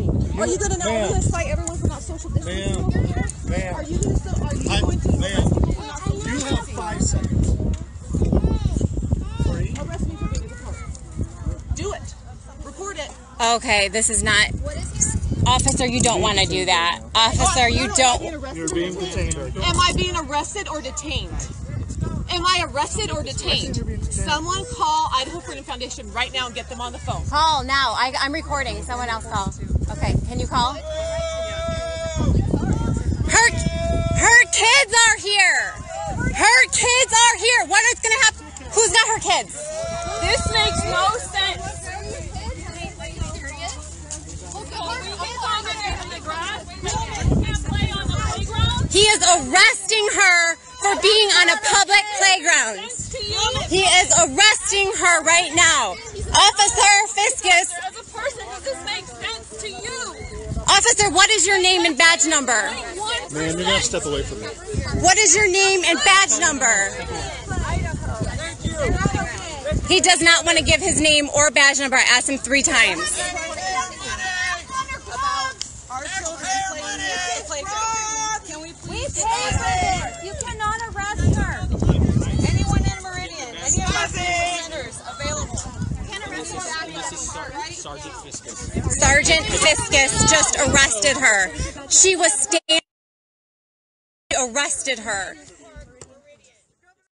Are you gonna now? Are you gonna cite everyone for not social distancing Ma'am. over here? Ma'am. Are you gonna still? Are you I- going to ma'am. arrest people for not social You have five seconds. Three. Arrest me for being a report. Do it. Report it. Okay, this is not. Officer, you don't want to do that. Officer, you don't. being arrested You're being detained? detained Am I being arrested or detained? Am I arrested or detained? Someone call Idaho Freedom Foundation right now and get them on the phone. Call now. I, I'm recording. Someone else call. Okay, can you call? Her, her kids are here. Her kids are here. What is gonna happen? Who's got her kids? This makes no sense. He is arresting her for being on a public playground. He is arresting her right now. Officer Fiscus. Officer, what is your name and badge number? Man, you're gonna step away from me. What is your name and badge number? He does not want to give his name or badge number. I asked him three times. Our children playing in the playground. Can we please? Sergeant Fiscus just arrested her. She was standing. Arrested her.